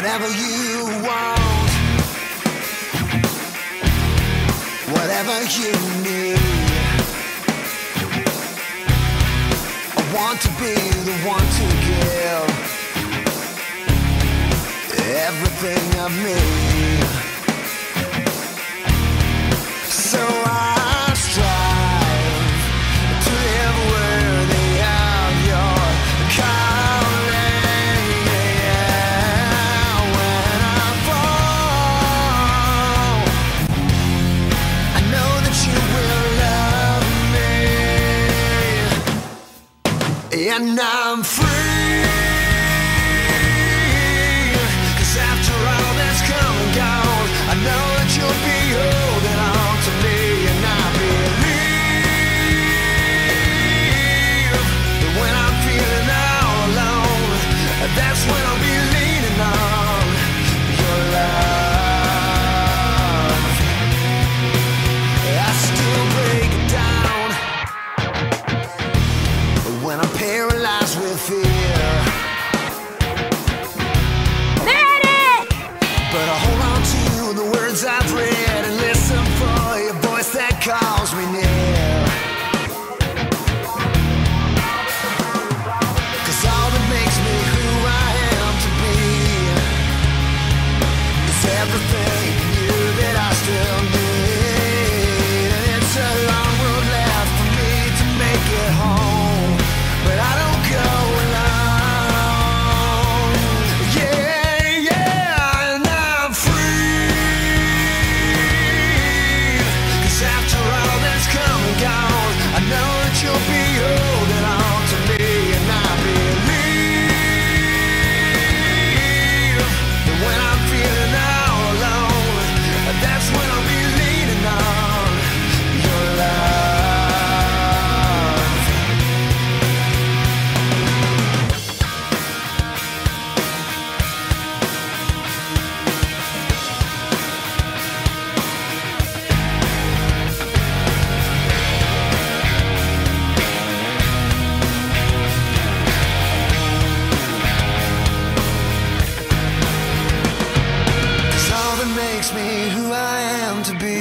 whatever you want, whatever you need. everything of me. So I strive to live worthy of your calling. Yeah, when I fall, I know that you will love me, and I'm free. theater. There it is! But I hold on to the words I've written. me who I am to be.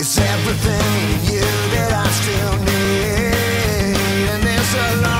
It's everything in you that I still need, and there's a lot.